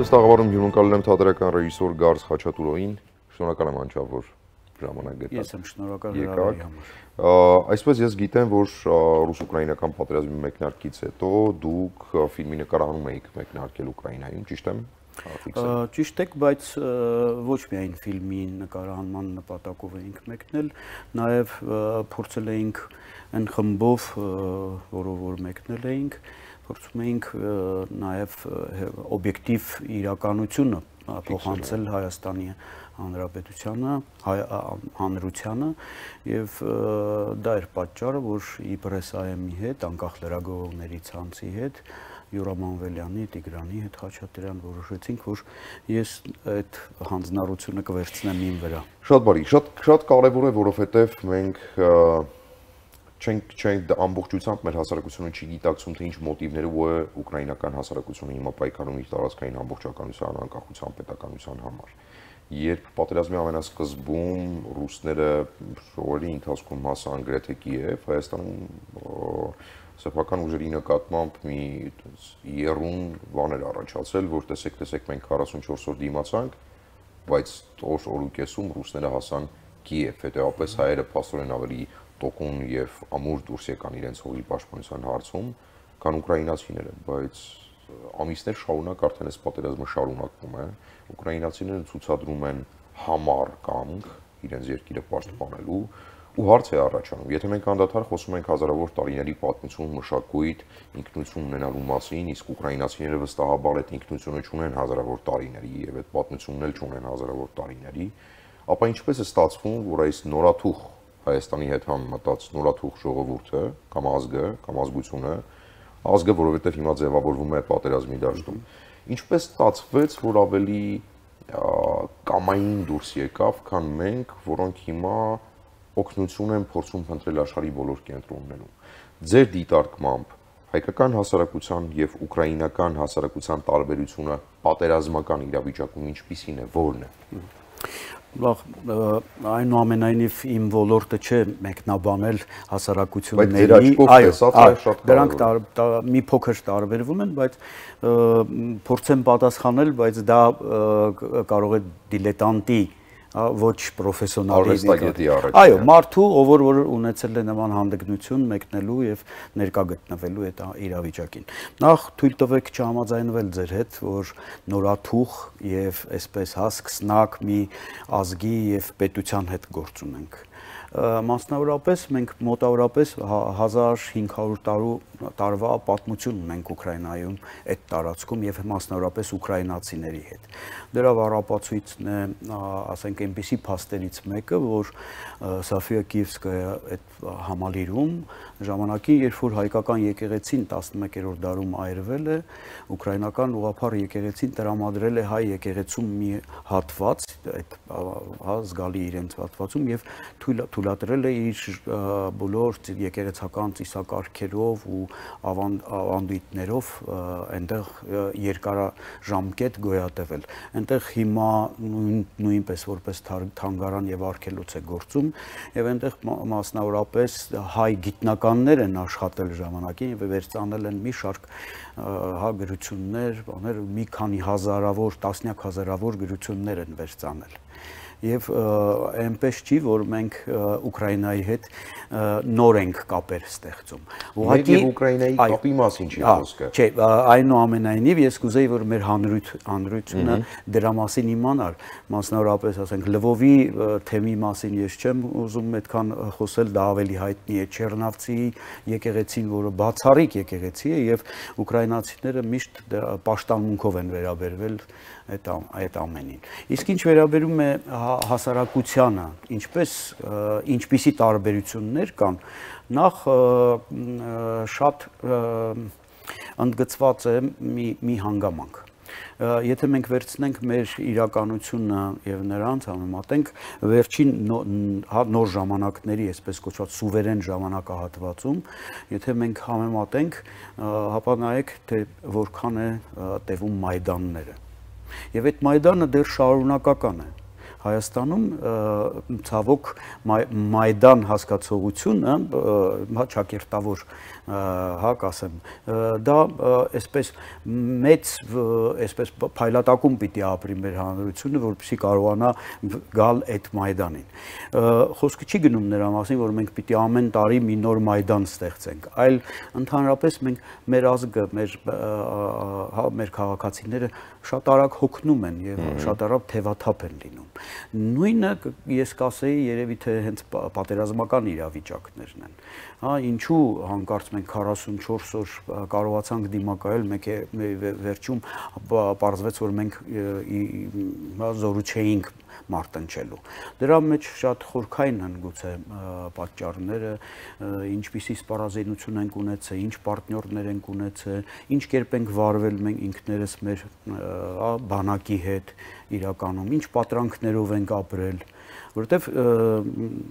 Ես տաղավարում հյուրընկալել եմ թատերական ռեժիսոր Գարս Խաչատուրովին։ Շնորհակալ եմ անչափ, որ ժամանակ գտա։ Ես եմ շնորհակալ հրավերի համար։ Այսպես ես գիտեմ, որ ռուս-ուկրաինական պատերազմի մեկնարկից հետո դուք ֆիլմի նկարահանում եք մեկնարկել Ուկրաինայում, ճիշտ եմ։ Ճիշտ եք, բայց ոչ միայն ֆիլմի նկարահանման նպատակով էինք մեկնել, նաև փորձել էինք այն խմբով, որով որ մեկնել էինք, փորձում էինք նաև օբյեկտիվ իրականությունը փոխանցել Հայաստանի Հանրապետությանը, հանրությանը եւ դա էր պատճառը, որ իբրեսայեմի հետ, անկախ լրագրողների ցանցի հետ Յուրա Մանվելյանի, Տիգրանի հետ Խաչատրյան որոշեցինք, որ ես այդ հանձնառությունը կվերցնեմ իմ վրա։ Շատ բարի, շատ շատ կարևոր է, որովհետև մենք չենք չենք ամբողջությամբ մեր հասարակությունը չի գիտակցում թե ինչ մոտիվներով է ուկրաինական հասարակությունը հիմա պայքարում իր տարածքային ամբողջականության, անկախության, պետականության համար երբ պատերազմի ամենասկզբում ռուսները շորի ընթացքում հասան գրեթե Կիև, Հայաստանում սեփական ուժերի նկատմամբ մի երուն բաներ առաջացել, որ տեսեք, տեսեք մենք 44 օր դիմացանք, բայց օր օրուկեսում ռուսները հասան Կիև, հետեւապես հայերը փաստորեն ավելի տոկուն եւ ամուր դուրս եկան իրենց հողի պաշտպանության հարցում, քան ուկրաինացիները, բայց ամիսներ շարունակ արդեն այս պատերազմը շարունակվում է։ Ուկրաինացիները ցուցադրում են համառ կամք իրենց երկիրը պաշտպանելու, ու հարց է առաջանում. Եթե մենք անդադար խոսում ենք հազարավոր տարիների պատմություն մշակույթ ինքնություն ունենալու մասին իսկ ուկրաինացիները վստահաբար այդ ինքնությունը չունեն հազարավոր տարիների եւ այդ պատմությունն էլ չունեն հազարավոր տարիների ապա ինչպես է ստացվում որ այս նորաթուխ Հայաստանի հետ համեմատած նորաթուխ ժողովուրդը կամ ազգը կամ ազգությունը ազգը որովհետեւ հիմա ձևավորվում է պատերազմի դաշտում ինչպես ստացվեց որ ավելի կամային դուրս եկավ քան մենք որոնք հիմա օգնություն են փորձում փնտրել աշխարհի բոլոր կենտրոններում։ Ձեր դիտարկմամբ հայկական հասարակության եւ ուկրաինական հասարակության տարբերությունը պատերազմական իրավիճակում ինչպիսին է, ո՞րն է։ Լավ, այնուամենայնիվ իմ ոլորտը չէ մեկնաբանել հասարակությունների, այո, դրանք մի փոքր տարբերվում են, բայց փորձեմ պատասխանել, բայց դա կարող է դիլետանտի ոչ պրոֆեսիոնալի այո մարդու ով որ ունեցել է նման հանդգնություն մեկնելու եւ ներկա գտնվելու այդ իրավիճակին նախ թույլ տվեք չհամաձայնվել ձեր հետ որ նորաթուխ եւ այսպես հասկսնակ մի ազգի եւ պետության հետ գործ ունենք մասնավորապես մենք մոտավորապես 1500 տարու տարվա պատմություն ունենք Ուկրաինայում այդ տարածքում եւ մասնավորապես ուկրաինացիների հետ։ Դրա վառապացույցն է, ասենք, այնպիսի փաստերից մեկը, որ Սաֆիա Կիևսկայա այդ համալիրում ժամանակին, երբ որ հայկական եկեղեցին 11-րդ դարում այրվել է, ուկրաինական ուղափառ եկեղեցին տրամադրել է հայ եկեղեցում մի հատված, այդ հա զգալի իրենց հատվածում եւ թույլատրել է իր բոլոր եկեղեցական ծիսակարգերով ու ավանդույթներով այնտեղ երկարաժամկետ գոյատևել։ Այնտեղ հիմա նույնպես որպես թանգարան եւ արգելոց է գործում եւ այնտեղ մասնավորապես հայ գիտնականներ են աշխատել ժամանակին եւ վերցանել են մի շարք հա գրություններ, բաներ, մի քանի հազարավոր, տասնյակ հազարավոր գրություններ են վերցանել եւ այնպես չի որ մենք Ուկրաինայի հետ նոր ենք կապեր ստեղծում։ Ուղղակի Ուկրաինայի կապի մասին չի խոսքը։ Չէ, այնուամենայնիվ ես կուզեի որ մեր հանրույթ հանրությունը դրա մասին իմանար, մասնավորապես ասենք Լվովի թեմի մասին ես չեմ ուզում այդքան խոսել, դա ավելի հայտնի է Չեռնավցի եկեղեցին, որը բացառիկ եկեղեցի է եւ ուկրաինացիները միշտ պաշտամունքով են վերաբերվել այդ այդ ամենին։ Իսկ ինչ վերաբերում է հասարակությանը, ինչպես ինչպիսի տարբերություններ կան, նախ շատ ընդգծված է մի մի հանգամանք եթե մենք վերցնենք մեր իրականությունը եւ նրանց համեմատենք վերջին հա, նոր ժամանակների, այսպես կոչված սուվերեն ժամանակահատվածում, եթե մենք համեմատենք, հապա նայեք թե որքան է տևում մայդանները Եվ այդ Մայդանը դեռ շարունակական է։ Հայաստանում ցավոք մայդան հասկացողությունը հա ճակերտավոր հա կասեմ դա այսպես մեծ այսպես փայլատակում պիտի ապրի մեր հանրությունը որպեսզի կարողանա գալ այդ մայդանին խոսքը չի գնում նրա մասին որ մենք պիտի ամեն տարի մի նոր մայդան ստեղծենք այլ ընդհանրապես մենք մեր ազգը մեր հա մեր քաղաքացիները շատ արագ հոգնում են եւ շատ արագ թևաթափ են լինում նույնը ես կասեի երևի թե հենց պատերազմական իրավիճակներն են հա ինչու հանկարծ մենք 44 օր կարողացանք դիմակայել մեկ է վերջում պարզվեց որ մենք զորու չէինք մարտնչելու դրա մեջ շատ խորքային են գուցե պատճառները ինչպիսի սպառազինություն ենք ունեցել ինչ պարտներներ ենք ունեցել ինչ կերպ ենք վարվել մենք ինքներս մեր բանակի հետ իրականում ինչ պատրանքներով ենք ապրել որովհետև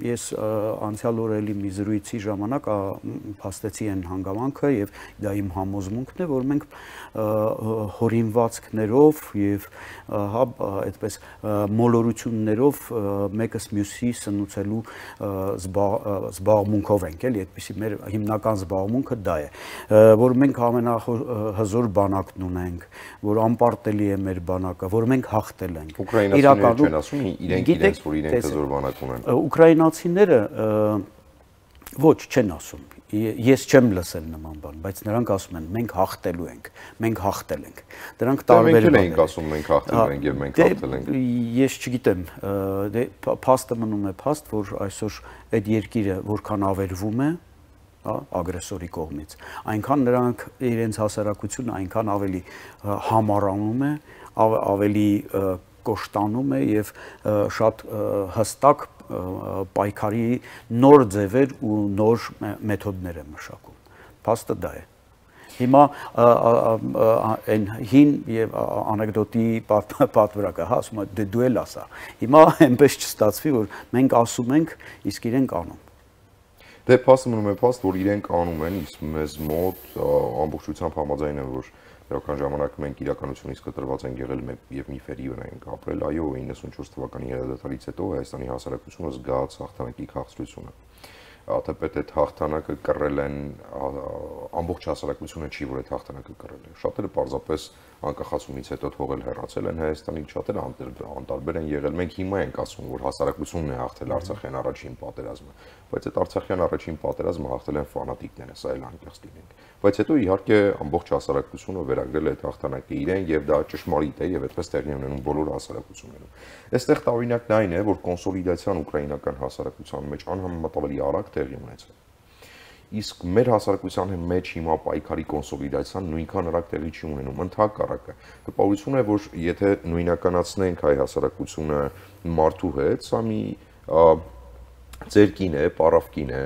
ես անցյալ օրերի մի զրույցի ժամանակ փաստեցի այն հանգամանքը եւ դա իմ համոզմունքն է, որ մենք հորինվածքներով եւ հա այդպես մոլորություններով մեկս մյուսի սնուցելու զբաղմունքով ենք, էլի, այդպեսի մեր հիմնական զբաղմունքը դա է, որ մենք ամենահզոր բանակն ունենք, որ անպարտելի է մեր բանակը, որ մենք հաղթել ենք։ Ուկրաինացիները չեն ասում իրենք իրենց, որ իրենք հզոր բանակ ունեն։ Ուկրաինացիները ոչ չեն ասում ես չեմ լսել նման բան, բայց նրանք ասում են մենք հաղթելու ենք, մենք հաղթել ենք։ Դրանք դե տարբեր բաներ են ասում մենք հաղթել ենք եւ մենք դե հաղթել ենք։ Ես չգիտեմ, դե փաստը մնում է փաստ, որ այսօր այդ երկիրը որքան ավերվում է, հա, ագրեսորի կողմից, այնքան նրանք իրենց հասարակությունը այնքան ավելի համառանում է, ավելի կոշտանում է եւ շատ հստակ պայքարի նոր ձևեր ու նոր մեթոդներ է մշակում։ Փաստը դա է։ Հիմա այն հին եւ անեկդոտի պատվրակը, հա, ասում է դե դու էլ ասա։ Հիմա այնպես չստացվի, որ մենք ասում ենք, իսկ իրենք անում։ Դե փաստը մնում է փաստ, որ իրենք անում են, իսկ մեզ մոտ ամբողջությամբ համաձայն են, որ Իրական ժամանակ մենք իրականությունից կտրված ենք եղել եւ միֆերի վրա ենք ապրել, այո, 94 թվականի երադատարից հետո Հայաստանի հասարակությունը զգաց հաղթանակի քաղցրությունը թեպետ այդ հաղթանակը կռել են ամբողջ հասարակությունը չի որ այդ հաղթանակը կռել է շատերը պարզապես անկախացումից հետո թողել հեռացել են Հայաստանից շատերը անտարբեր են եղել մենք հիմա ենք ասում որ հասարակությունն է հաղթել Արցախյան առաջին պատերազմը բայց այդ Արցախյան առաջին պատերազմը հաղթել են ֆանատիկները սա էլ անկեղծ լինենք բայց հետո իհարկե ամբողջ հասարակությունը վերագրել է այդ հաղթանակը իրեն եւ դա ճշմարիտ է եւ այդպես տեղի ունենում բոլոր հասարակություններում։ Այստեղ տարօրինակն այն է, որ կոնսոլիդացիան ուկրաինական հասարակության մեջ անհամեմատ ավելի արագ տեղի ունեցել իսկ մեր հասարակության մեջ հիմա պայքարի կոնսոլիդացիան նույնքան արագ տեղի չի ունենում ընդհակառակը տպավորություն է որ եթե նույնականացնենք հայ հասարակությունը մարդու հետ սա մի ձերկին է, պարավկին է,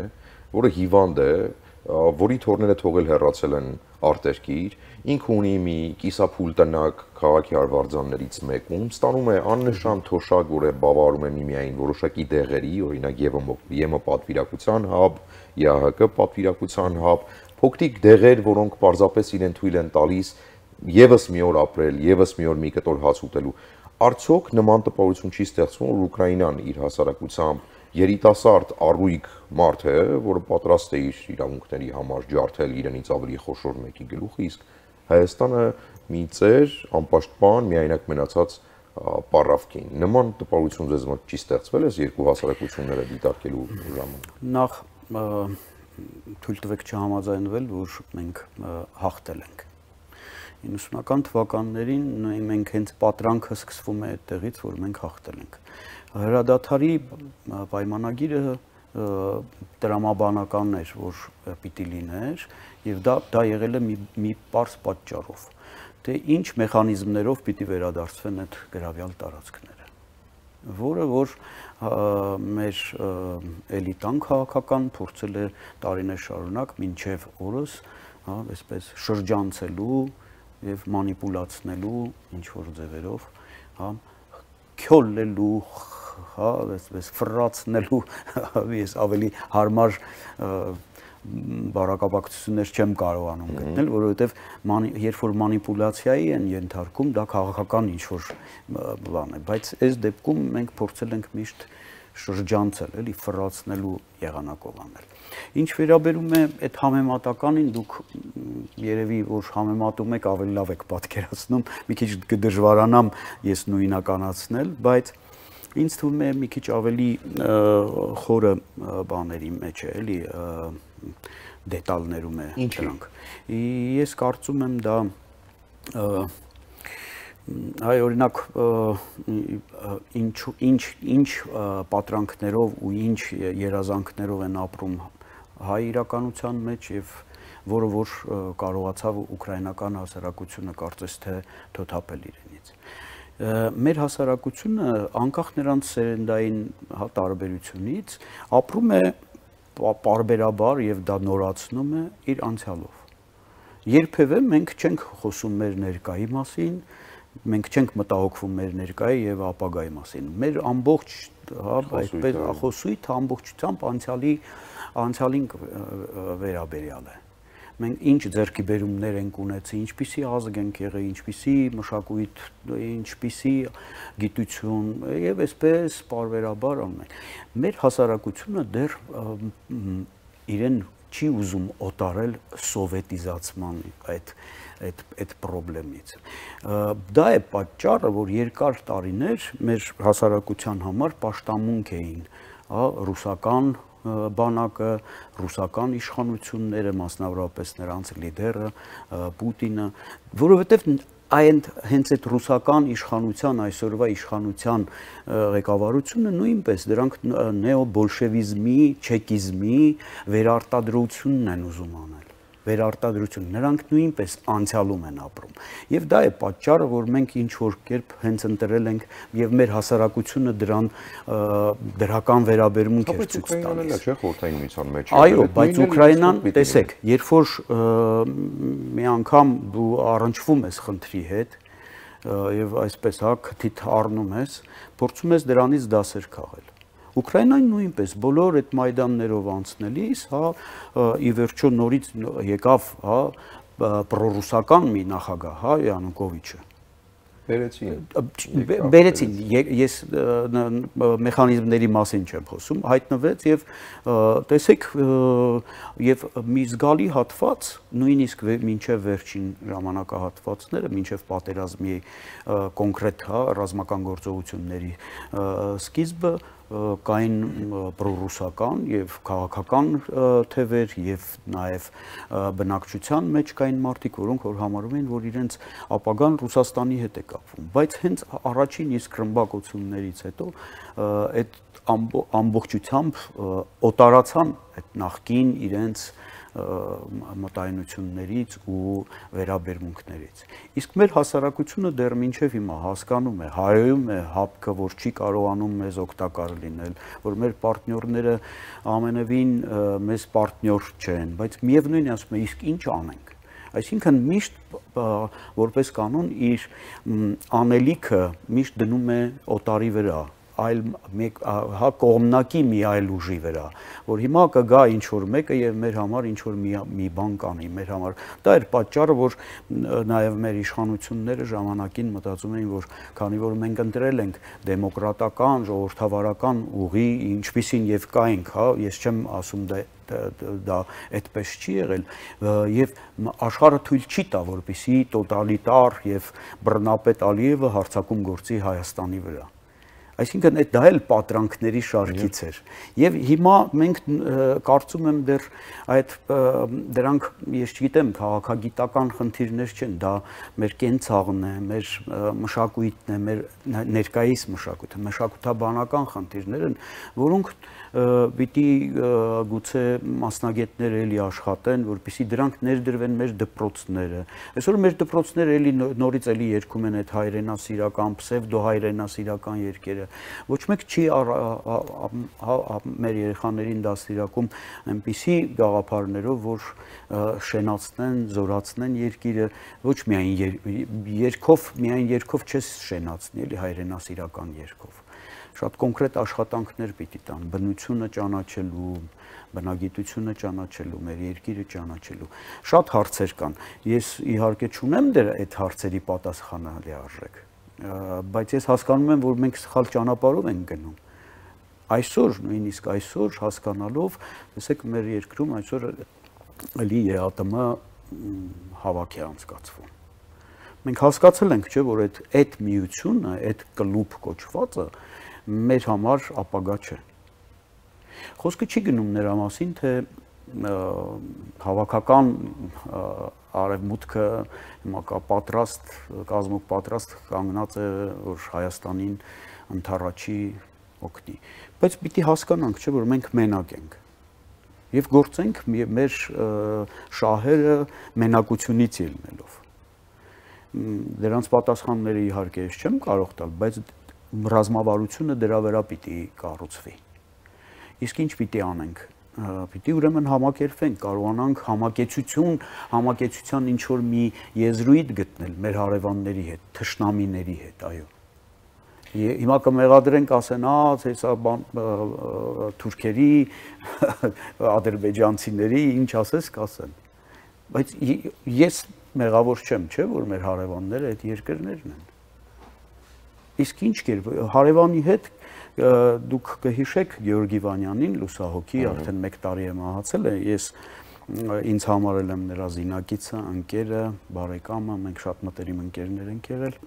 որը հիվանդ է, որի թորները թողել հեռացել են արտերկիր, ինքը ունի մի կիսափուլ տնակ քաղաքի արվարձաններից մեկում, ստանում է աննշան թոշակ, որը բավարարում է միմիային որոշակի դեղերի, օրինակ ԵՄ պատվիրակության հաբ, ԵԱՀԿ պատվիրակության հաբ, փոքրիկ դեղեր, որոնք պարզապես իրեն թույլ են տալիս եւս մի օր ապրել, եւս մի օր մի կտոր հաց ուտելու։ Արդյոք նման տպավորություն չի ստեղծվում, որ Ուկրաինան իր հասարակությամբ երիտասարդ առույգ մարդ է, որը պատրաստ է իր իրավունքների համար ջարդել իրենից ավելի խոշոր մեկի գլուխը, իսկ Հայաստանը մի ծեր, անպաշտպան, միայնակ մնացած պարավքին։ Նման տպավորություն ձեզ մոտ չի ստեղծվել այս երկու հասարակությունները դիտարկելու ժամանակ։ Նախ թույլ տվեք չհամաձայնվել, որ մենք հաղթել ենք 90-ական թվականներին մենք հենց պատրանքը սկսվում է այդտեղից, որ մենք հաղթել ենք հրադադարի պայմանագիրը տրամաբանական էր, որ պիտի լիներ եւ դա դա եղել է մի մի པարս պատճառով թե ինչ մեխանիզմներով պիտի վերադարձվեն այդ գրավյալ տարածքները որը որ մեր էլիտան քաղաքական փորձել է տարիներ շարունակ մինչև օրս հա այսպես շրջանցելու եւ մանիպուլացնելու ինչ որ ձևերով հա քյոլելու հա, այսպես ֆրացնելու ես ավելի հարմար բարակապակցություններ չեմ կարողանում գտնել, որովհետև երբ որ մանիպուլյացիայի են ենթարկում, դա քաղաքական ինչ որ բան է, բայց այս դեպքում մենք փորձել ենք միշտ շրջանցել, էլի ֆրացնելու եղանակով անել։ Ինչ վերաբերում է այդ համեմատականին, դուք երևի որ համեմատում եք ավելի լավ եք պատկերացնում, մի քիչ կդժվարանամ ես նույնականացնել, բայց ինձ թվում է մի քիչ ավելի խորը բաների մեջ է, էլի դետալներում է դրանք։ Ես կարծում եմ դա այ օրինակ ինչ ինչ ինչ պատրանքներով ու ինչ երազանքներով են ապրում հայ իրականության մեջ եւ որը որ կարողացավ ուկրաինական հասարակությունը կարծես թե թոթափել իրենից մեր հասարակությունը անկախ նրանց սերնդային հա, տարբերությունից ապրում է պարբերաբար եւ դա նորացնում է իր անցյալով։ Երբևէ մենք չենք խոսում մեր ներկայի մասին, մենք չենք մտահոգվում մեր ներկայի եւ ապագայի մասին։ Մեր ամբողջ հա այդպես խոսույթ ամբողջությամբ անցյալի անցյալին վերաբերյալ է մենք ինչ ձեռքի բերումներ ենք ունեցի, ինչպիսի ազգ ենք եղել, ինչպիսի մշակույթ, ինչպիսի գիտություն եւ այսպես բարբերաբար անում Մեր հասարակությունը դեռ իրեն չի ուզում օտարել սովետիզացման այդ այդ այդ խնդրից։ Դա է պատճառը, որ երկար տարիներ մեր հասարակության համար աշտամունք էին, հա, ռուսական բանակը, ռուսական իշխանությունները, մասնավորապես նրանց լիդերը Պուտինը, որովհետև այն հենց այդ ռուսական իշխանության այսօրվա իշխանության ղեկավարությունը նույնպես դրանք նեոբոլշևիզմի, չեկիզմի վերարտադրությունն են ուզում անել վերարտադրություն։ Նրանք նույնպես անցյալում են ապրում։ Եվ դա է պատճառը, որ մենք ինչ որ կերպ հենց ընտրել ենք եւ մեր հասարակությունը դրան դրական վերաբերմունք է ցույց տալիս։ չէ խորհրդային միության մեջ։ Այո, բայց Ուկրաինան, տեսեք, երբ որ մի անգամ դու առնչվում ես խնդրի հետ, եւ այսպես հա քթիթ առնում ես, փորձում ես դրանից դասեր քաղել Ուկրաինան նույնպես բոլոր այդ մայդաններով անցնելիս, հա, ի վերջո նորից եկավ, հա, պրոռուսական մի նախագահ, հա, Յանուկովիչը Բերեցին։ Բերեցին։ Ես մեխանիզմների մասին չեմ խոսում, հայտնվեց եւ տեսեք եւ մի զգալի հատված, նույնիսկ մինչեւ վերջին ժամանակահատվածները, մինչեւ պատերազմի կոնկրետ հա ռազմական գործողությունների սկիզբը կային պրոռուսական եւ քաղաքական թևեր եւ նաեւ բնակչության մեջ կային մարդիկ, որոնք որ համարում էին, որ իրենց ապագան Ռուսաստանի հետ է կապվում, բայց հենց առաջին իսկ ռմբակոծություններից հետո այդ ամբողջությամբ օտարացան այդ նախքին իրենց մտայնություններից ու վերաբերմունքներից։ Իսկ մեր հասարակությունը դեռ մինչև հիմա հասկանում է, հայոյում է հապկը, որ չի կարողանում մեզ օգտակար լինել, որ մեր պարտներները ամենևին մեզ պարտներ չեն, բայց միևնույնն է ասում է, իսկ ինչ անենք Այսինքն միշտ որպես կանոն իր անելիքը միշտ դնում է օտարի վրա, այլ մեկ հա կողմնակի մի այլ ուժի վրա, որ հիմա կգա ինչ որ մեկը եւ մեր համար ինչ որ մի մի բան կանի մեր համար։ Դա էր պատճառը, որ նաեւ մեր իշխանությունները ժամանակին մտածում էին, որ քանի որ մենք ընտրել ենք դեմոկրատական, ժողովրդավարական ուղի, ինչպիսին եւ կայինք, հա, ես չեմ ասում դա դա այդպես չի եղել եւ աշխարհը թույլ չի տա որպիսի տոտալիտար եւ բռնապետ Ալիևը հարցակում գործի Հայաստանի վրա Այսինքն այդ դա էլ պատրանքների շարքից էր։ Եվ հիմա մենք կարծում եմ դեռ այդ դրանք ես չգիտեմ քաղաքագիտական խնդիրներ չեն, դա մեր կենցաղն է, մեր մշակույթն է, մեր ներկայիս մշակույթը, մշակութաբանական խնդիրներ են, որոնք պիտի գուցե մասնագետներ էլի աշխատեն, որpիսի դրանք ներդրվեն մեր դպրոցները։ Այսօր մեր դպրոցները էլի նորից էլի երգում են այդ հայրենասիրական, պսևդո հայրենասիրական երգերը։ Ոչ մեկ չի մեր երեխաներին դաստիարակում այնպիսի գաղափարներով, որ շենացնեն, զորացնեն երկիրը, ոչ միայն երկով, միայն երկով չես շենացնի, էլի հայրենասիրական երկով շատ կոնկրետ աշխատանքներ պիտի տան. բնությունը ճանաչելու, բնագիտությունը ճանաչելու, մեր երկիրը ճանաչելու։ Շատ հարցեր կան։ Ես իհարկե չունեմ դեր այդ հարցերի պատասխանալի արժեք, բայց ես հասկանում եմ, որ մենք սխալ ճանապարհով ենք գնում այսօր նույնիսկ այսօր հասկանալով, տեսեք մեր երկրում այսօր էլի ԵԱՏՄ հավաք է անցկացվում։ Մենք հասկացել ենք, չէ, որ այդ այդ միությունը, այդ կլուբ կոչվածը մեր համար ապագա չէ։ Խոսքը չի գնում նրա մասին, թե հավաքական արևմուտքը հիմա կա պատրաստ կազմող պատրաստ կանգնած է որ Հայաստանին ընթառաջի օգնի բայց պիտի հասկանանք չէ որ մենք մենակ ենք եւ գործենք մեր շահերը մենակությունից ելնելով դրանց պատասխանները իհարկե ես չեմ կարող տալ բայց ռազմավարությունը դրա վրա պիտի կառուցվի իսկ ինչ պիտի անենք պիտի ուրեմն համակերպենք, կարողանանք համակեցություն, համակեցության ինչ որ մի եզրույթ գտնել մեր հարևանների հետ, թշնամիների հետ, այո։ Հիմա կմեղադրենք ասեն, «Ա, հեսա բան թուրքերի, ադրբեջանցիների, ինչ ասես կասեն»։ Բայց ես մեղավոր չեմ, չէ, որ մեր հարևանները այդ երկրներն են։ Իսկ ինչ կեր հարևանի հետ դուք կհիշեք Գեորգի Վանյանին, լուսահոգի, արդեն 1 տարի է մահացել է, ես ինձ համարել եմ նրա զինակիցը, ընկերը, բարեկամը, մենք շատ մտերիմ ընկերներ ենք եղել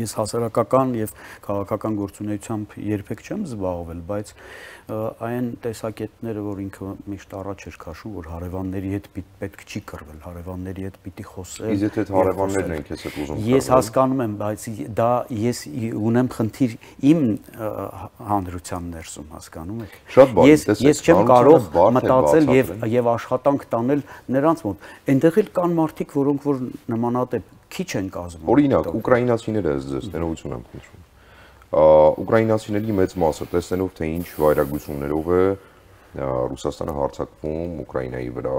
ես հասարակական եւ քաղաքական գործունեությամբ երբեք չեմ զբաղվել, բայց այն տեսակետները, որ ինքը միշտ առաջ էր քաշում, որ հարևանների հետ պետք չի կռվել, հարևանների հետ պիտի խոսել։ Իսկ եթե հարևաններն են քեզ հետ ուզում Ես հասկանում եմ, բայց դա ես ունեմ խնդիր իմ հանրության ներսում, հասկանում եք։ Շատ բան, ես ես չեմ կարող մտածել եւ եւ աշխատանք տանել նրանց մոտ։ Այնտեղ էլ կան մարդիկ, որոնք որ նմանատիպ քիչ են կազմում։ Օրինակ, ուկրաինացիները ձեզ ներողություն եմ խնդրում։ Ուկրաինացիների մեծ մասը տեսնելով թե ինչ վայրագություններով է Ռուսաստանը հարձակվում Ուկրաինայի վրա,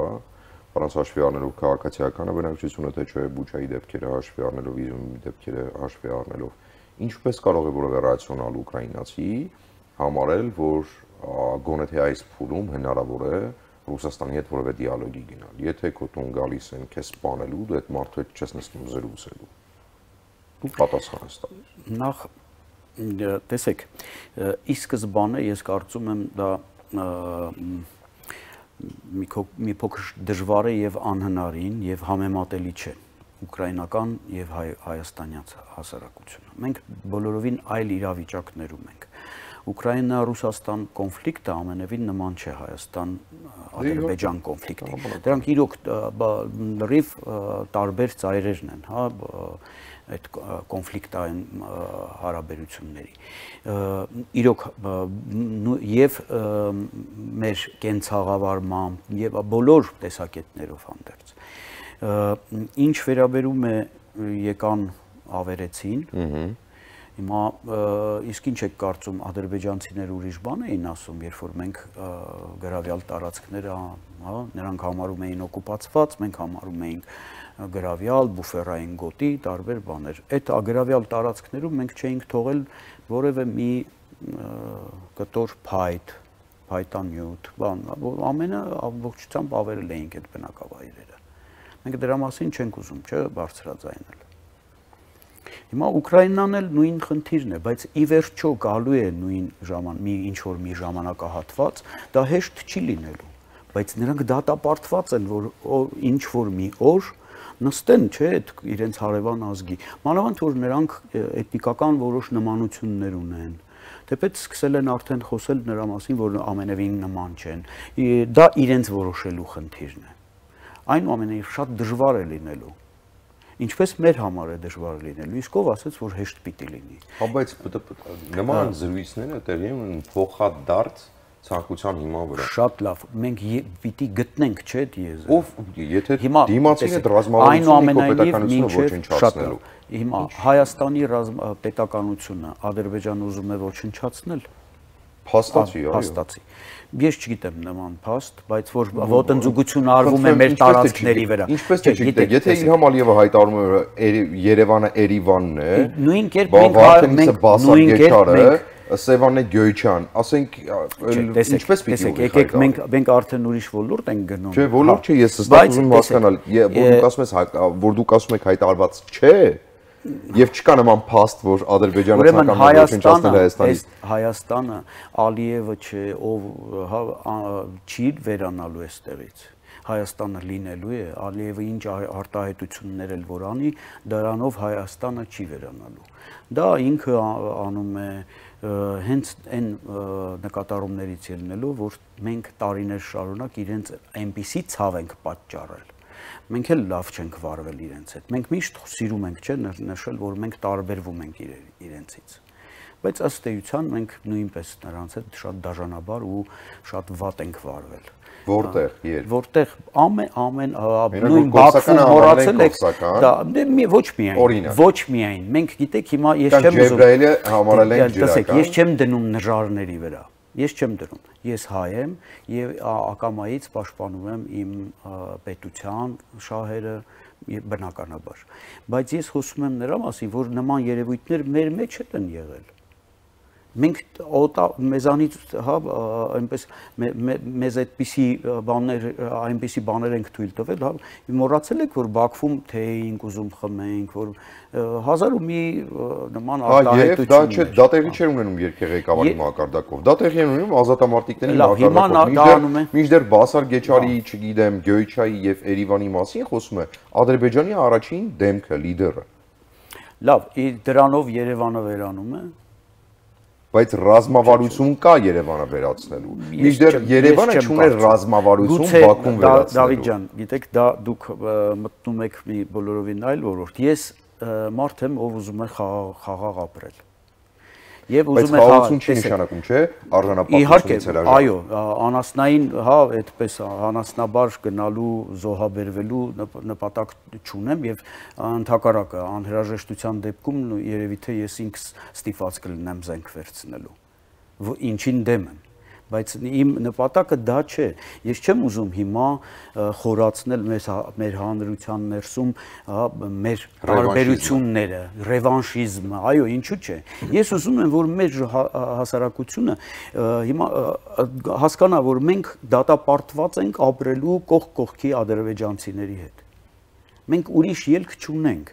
առանց հաշվի առնելով քաղաքացիականը բնակչությունը թե չէ Բուչայի դեպքերը հաշվի առնելով Իզումի դեպքերը հաշվի առնելով ինչպես կարող է որևէ ռացիոնալ ուկրաինացի համարել որ գոնե թե այս փուլում հնարավոր է Ռուսաստանի հետ որևէ դիալոգի գնալ։ Եթե քո տուն գալիս են քեզ սպանելու, դու այդ մարդու հետ չես նստում զրուցելու։ Դու պատասխան ես տալիս։ Նախ տեսեք, ի սկզբանե ես կարծում եմ դա մի մի փոքր դժվար է եւ անհնարին եւ համեմատելի չէ ուկրաինական եւ հայ, հայաստանյան հասարակությունը։ Մենք բոլորովին այլ իրավիճակներում ենք։ Ուկրաինա-Ռուսաստան կոնֆլիկտը ամենևին նման չէ Հայաստան-Ադրբեջան կոնֆլիկտի։ Դրանք իրոք լրիվ տարբեր ծայրերն են, հա, այդ կոնֆլիկտային հարաբերությունների։ Իրոք եւ մեր կենցաղավարմամբ եւ բոլոր տեսակետներով հանդերձ։ Ինչ վերաբերում է եկան ավերեցին, ըհը Հիմա իսկ ինչ եք կարծում ադրբեջանցիները ուրիշ բան էին ասում, երբ որ մենք գրավյալ տարածքները, հա, նրանք համարում էին օկուպացված, մենք համարում էինք գրավյալ, բուֆերային գոտի, տարբեր բաներ։ Այդ ագրավյալ տարածքներում մենք չէինք թողել որևէ մի կտոր փայտ, փայտանյութ, բան, ամենը ամբողջությամբ ավերել էինք այդ բնակավայրերը։ Մենք դրա մասին չենք ուզում, չէ, բարձրաձայնել։ Հիմա Ուկրաինան էլ նույն խնդիրն է, բայց ի վերջո գալու է նույն ժաման մի ինչ որ մի ժամանակահատված, դա հեշտ չի լինելու, բայց նրանք դատապարտված են, որ ինչ որ մի օր նստեն, չէ, այդ իրենց հարևան ազգի։ Մանավանդ որ նրանք էթնիկական որոշ նմանություններ ունեն թեպետ սկսել են արդեն խոսել նրա մասին, որ ամենևին նման չեն։ Դա իրենց որոշելու խնդիրն է։ Այնուամենայնիվ շատ դժվար է լինելու ինչպես մեր համար է դժվար լինելու։ Իսկ ով ասաց, որ հեշտ պիտի լինի։ Հա, բայց նման զրույցները տեղի են փոխադարձ ցանկության հիման վրա։ Շատ լավ։ Մենք պիտի գտնենք, չէ՞, դիեզը։ Ով եթե դիմացին այդ ռազմավարությունը պետականությունը ոչնչացնելու։ Հիմա Հայաստանի պետականությունը Ադրբեջանը ուզում է ոչնչացնել։ Փաստացի, այո։ Փաստացի ես չգիտեմ նման փաստ, բայց որ ոտնձուգություն արվում է մեր տարածքների վրա։ Ինչպես չէ, գիտեք, եթե Իլհամ Ալիևը հայտարարում է Երևանը Երևանն է, նույն կերպ մենք նույն կերպ մենք Սևանե Գյոյչյան, ասենք ինչպես պիտի ուղի։ Եկեք մենք մենք արդեն ուրիշ ոլորտ ենք գնում։ Չէ, ոլորտ չէ, ես հստակ ուզում հասկանալ, որ դուք ասում ես որ դուք ասում եք հայտարարված չէ, Եվ չկա նման փաստ, որ է ոչնչացնել Հայաստանից։ Հայաստանը Ալիևը չէ, ով հա չի վերանալու այստեղից։ Հայաստանը լինելու է, Ալիևը ինչ արտահայտություններ էլ որ անի, դրանով Հայաստանը չի վերանալու։ Դա ինքը անում է հենց այն նկատառումներից ելնելով, որ մենք տարիներ շարունակ իրենց այնպիսի ցավ ենք պատճառել մենք էլ լավ չենք վարվել իրենց հետ։ Մենք միշտ սիրում ենք, չէ, նշել, որ մենք տարբերվում ենք իրենցից։ Բայց ըստ էության մենք նույնպես նրանց հետ շատ դաժանաբար ու շատ վատ ենք վարվել։ Որտեղ, երբ։ Որտեղ ամեն ամեն նույն բացում մոռացել եք։ Դա դե ոչ միայն, ոչ միայն։ Մենք գիտեք հիմա ես չեմ ուզում։ Ջեբրայելը համարել են ջրական։ Ես չեմ դնում նժարների վրա Ես չեմ դնում։ Ես հայ եմ եւ ակամայից պաշտպանում եմ իմ պետության շահերը բնականաբար։ Բայց ես խոսում եմ նրա մասին, որ նման երևույթներ մեր մեջ են եղել մենք օտա մեզանից հա այնպես մեզ այդպիսի բաներ այնպիսի բաներ ենք թույլ տվել հա մոռացել եք որ Բաքվում թե էինք ուզում խմենք որ հազար ու մի նման արտահայտություն դա չէ դա տեղի չէր ունենում երկեղեկավարի մակարդակով դա տեղի են ունենում ազատամարտիկների մակարդակով մինչդեռ Բասար Գեչարի չգիտեմ Գյոյչայի եւ Երևանի մասին խոսում է Ադրբեջանի առաջին դեմքը լիդերը Լավ, դրանով Երևանը վերանում է բայց ռազմավարություն կա Երևանը վերացնելու։ Միջդեռ Երևանը չուներ ռազմավարություն Բաքուն վերացնելու։ Դավիթ ջան, գիտեք, դա դուք մտնում եք մի բոլորովին այլ ոլորտ։ Ես մարդ եմ, ով ուզում է խաղաղ ապրել եւ ուզում է խաղացում չի նշանակում, չէ, արժանապատվությունից հրաժարվել։ Այո, անասնային, հա, այդպես անասնաբար գնալու, զոհաբերվելու նպատակ չունեմ եւ ընդհակառակը անհրաժեշտության դեպքում երևի թե ես ինքս ստիփած կլինեմ զենք վերցնելու։ Ինչին դեմ եմ բայց իմ նպատակը դա չէ։ Ես չեմ ուզում հիմա խորացնել մեր մեր հանրության ներսում մեր տարբերությունները, ռևանշիզմը, այո, ինչու՞ չէ։ Ես ուզում եմ, որ մեր հասարակությունը հիմա հասկանա, որ մենք դատապարտված ենք ապրելու կողք կողքի ադրբեջանցիների հետ։ Մենք ուրիշ ելք չունենք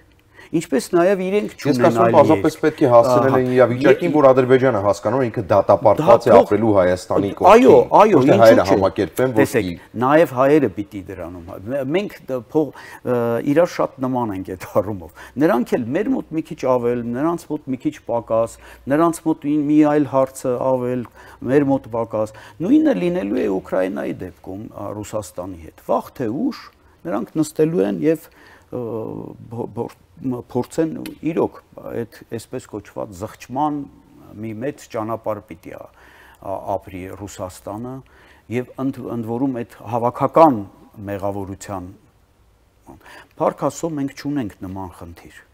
ինչպես նաև իրենք չունեն այլ։ Ես կարծում եմ պարզապես պետք է հասցնել են իրավիճակին, որ Ադրբեջանը հասկանում ինքը դատապարտված է ապրելու Հայաստանի կողքին։ Այո, այո, ինչու՞ հայերը համակերպեն, որ տեսեք, նաև հայերը պիտի դրանում։ Մենք փող իրար շատ նման ենք այդ առումով։ Նրանք էլ մեր մոտ մի քիչ ավել, նրանց մոտ մի քիչ պակաս, նրանց մոտ մի այլ հարցը ավել, մեր մոտ պակաս։ Նույնը լինելու է Ուկրաինայի դեպքում Ռուսաստանի հետ։ Վաղ թե ուշ նրանք նստելու են եւ փորձեն իրոք այդ այսպես կոչված զղջման մի մեծ ճանապարհ պիտի ապրի Ռուսաստանը եւ ընդ որում այդ հավաքական մեղավորության Փառք Աստծո մենք չունենք նման խնդիր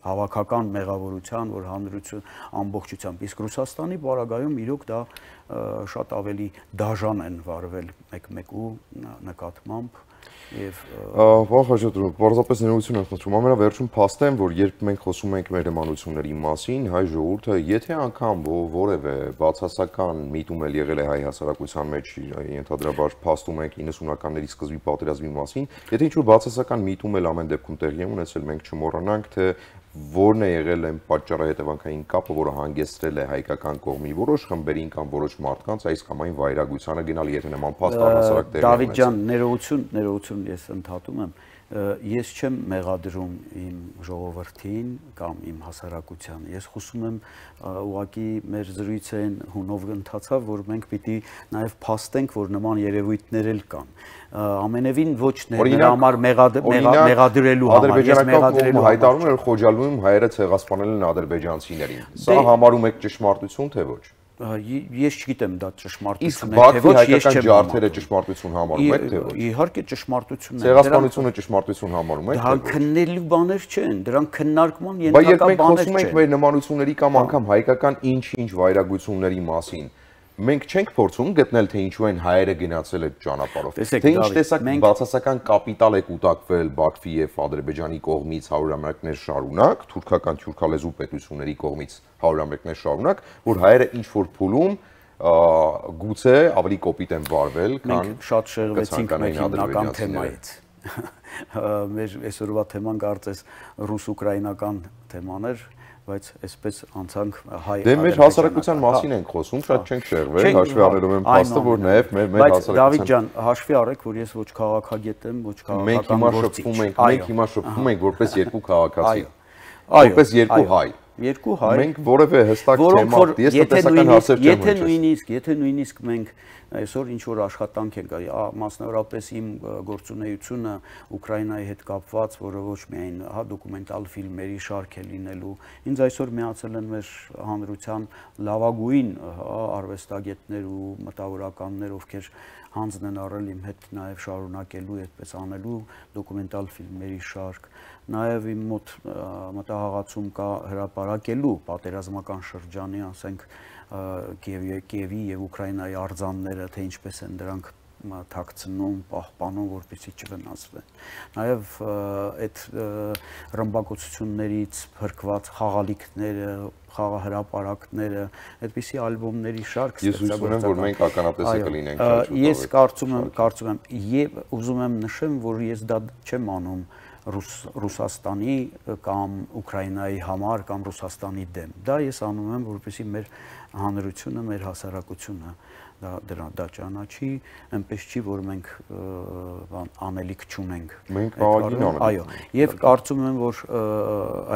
հավաքական մեղավորության, որ հանրություն ամբողջությամբ իսկ Ռուսաստանի բարագայում իրոք դա շատ ավելի դաժան են վարվել մեկ-մեկու նկատմամբ Եվ բան հաջողում, պարզապես ներողություն եմ խնդրում։ Ամենավերջում փաստեմ, որ երբ մենք խոսում ենք մեր նմանությունների մասին, հայ ժողովուրդը, եթե անգամ որևէ բացասական միտում էլ եղել է հայ հասարակության մեջ, ենթադրաբար փաստում ենք 90-ականների սկզբի պատերազմի մասին, եթե ինչ-որ բացասական միտում էլ ամեն դեպքում տեղի ունեցել, մենք չմոռանանք, թե որն է եղել այն պատճառահետևանքային կապը, որը հանգեցրել է հայկական կողմի որոշ խմբերին կամ որոշ մարդկանց այս կամ այն վայրագությանը գնալ, եթե նման փաստ առհասարակ տեղի ունեցել։ Դավիթ ջան, ներողություն, ներողություն ես ընդհատում եմ ես չեմ մեղադրում իմ ժողովրդին կամ իմ հասարակությանը։ Ես խոսում եմ ուղակի մեր զրույցեն հունով ընթացավ, որ մենք պիտի նաև փաստենք, որ նման երևույթներ էլ կան։ Ամենևին ոչ նրա համար մեղադրելու համար, մեղադրելու հայտարարում եմ Խոջալույում հայերը ցեղասպանել են ադրբեջանցիներին։ Սա դե- համարում եք ճշմարտություն թե ոչ? Ես չգիտեմ դա ճշմարտություն է թե ոչ ես չեմ ջարդերը ճշմարտություն համարում եք թե ոչ? Իհարկե ճշմարտություն է ցեղասպանությունը ճշմարտություն համարում եք դա քննելու բաներ չեն դրանք քննարկման ենթակա բաներ չեն բայց երբ մենք խոսում ենք մեր նմանությունների կամ անգամ հայկական ինչ-ինչ վայրագությունների մասին մենք չենք փորձում գտնել թե ինչու են հայերը գնացել այդ ճանապարհով։ Թե ինչ տեսակ բացասական կապիտալ է կուտակվել Բաքվի եւ Ադրբեջանի կողմից հարյուրամյակներ շարունակ, թուրքական թուրքալեզու պետությունների կողմից հարյուրամյակներ շարունակ, որ հայերը ինչ որ փուլում գուցե ավելի կոպիտ են վարվել, քան մենք շատ շեղվեցինք մեր հիմնական թեմայից մեր այսօրվա թեման կարծես ռուս-ուկրաինական թեման էր, բայց այսպես անցանք հայ Դե մեր հասարակության մասին ենք խոսում, շատ չենք շեղվել, հաշվի առնելով այն փաստը, որ նաև մեր մեր հասարակության Բայց Դավիթ ջան, հաշվի առեք, որ ես ոչ քաղաքագետ եմ, ոչ քաղաքական գործիչ։ Մենք հիմա շփվում ենք, մենք հիմա շփվում ենք որպես երկու քաղաքացի։ Որպես երկու հայ երկու հայ մենք որևէ հստակ թեմա ես տնտեսական հարցեր չեմ եթե նույնիսկ եթե նույնիսկ մենք այսօր ինչ որ աշխատանք ենք մասնավորապես իմ գործունեությունը Ուկրաինայի հետ կապված, որը ոչ միայն հա դոկումենտալ ֆիլմերի շարք է լինելու, ինձ այսօր միացել են մեր հանրության լավագույն արվեստագետներ ու մտավորականներ, ովքեր հանձն են առել իմ հետ նաև շարունակելու, այդպես անելու դոկումենտալ ֆիլմերի շարք, նաև իմ մոտ մտահղացում կա հրապարակելու պատերազմական շրջանի, ասենք, Կիևի, Կիևի եւ Ուկրաինայի արձանները, թե ինչպես են դրանք թաքցնում, պահպանում, որպեսզի չվնասվեն։ Նաև այդ ռմբակոծություններից փրկված խաղալիքները, խաղահրապարակները, այդպիսի ալբոմների շարք Ես ուզում եմ, որ մենք ականատեսը կլինենք Ես կարծում եմ, կարծում եմ, եւ ուզում եմ նշեմ, որ ես դա չեմ անում Ռուս Ռուսաստանի կամ Ուկրաինայի համար կամ Ռուսաստանի դեմ։ Դա ես անում եմ, որպեսզի մեր հանրությունը, մեր հասարակությունը դա դրա դա ճանաչի, այնպես չի, որ մենք բան անելիք չունենք։ Մենք բաղագին անենք։ Այո, եւ կարծում եմ, որ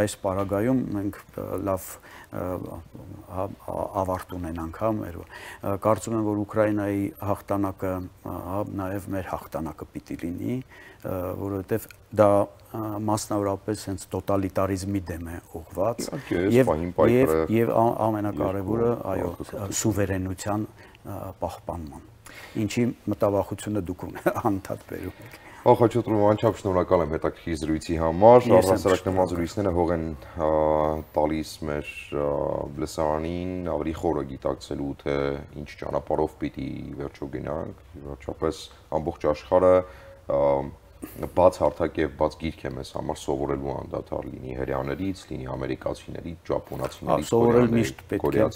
այս պարագայում մենք լավ ավարտ ունենանք, հա, մեր կարծում եմ, որ Ուկրաինայի հաղթանակը հա նաև մեր հաղթանակը պիտի լինի, որովհետև դա մասնավորապես հենց տոտալիտարիզմի դեմ է ուղված եւ եւ եւ ամենակարևորը, այո, սուվերենության պահպանման։ Ինչի մտավախությունը դուք անդադ բերում եք։ Ախաչոտրում անչափ շնորհակալ եմ հետաքրքիր զրույցի համար։ Առհասարակ նման զրույցները հող են տալիս մեր լսարանին ավելի խորը գիտակցելու թե ինչ ճանապարհով պիտի վերջո գնանք։ Վերջապես ամբողջ աշխարհը բաց հարթակ եւ բաց գիրք է մեզ համար սովորելու անդադար լինի հрьяաներից, լինի ամերիկացիներից, ճապոնացիներից, սովորել միշտ պետք է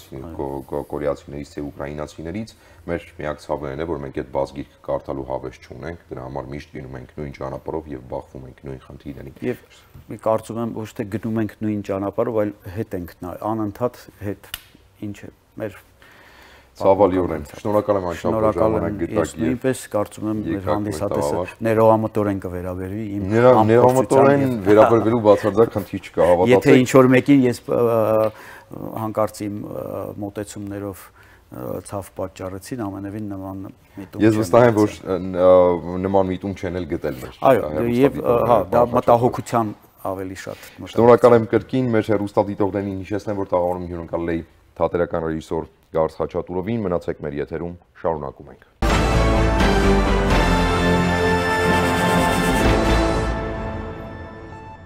կորեացիներից եւ ուկրաինացիներից մեր միակ ցավերն է որ մենք այդ բաց գիրքը կարդալու հավես չունենք, դրա համար միշտ գնում ենք նույն ճանապարհով եւ բախվում ենք նույն խնդիրներին։ Եվ մի կարծում եմ ոչ թե գնում ենք նույն ճանապարհով, այլ հետ ենք անընդհատ հետ ինչ է մեր Ցավալիորեն։ Շնորհակալ եմ անչափ ժամանակ գտակ եւ նույնպես կարծում եմ մեր հանդիսատեսը ներողամտորեն կվերաբերվի իմ ներողամտորեն վերաբերվելու բացարձակ խնդիր չկա, հավատացեք։ Եթե ինչ որ մեկին ես հանկարծ իմ մոտեցումներով ցավ պատճառեցին ամենևին նման միտում Ես վստահ եմ որ նման միտում չեն էլ գտել մեր Այո եւ հա դա մտահոգության ավելի շատ Շնորհակալ եմ կրկին մեր հերոստատիտողներին հիշեցնեմ որ տաղավարում հյուրընկալել էի թատերական ռեժիսոր Գարս Խաչատուրովին մնացեք մեր եթերում շարունակում ենք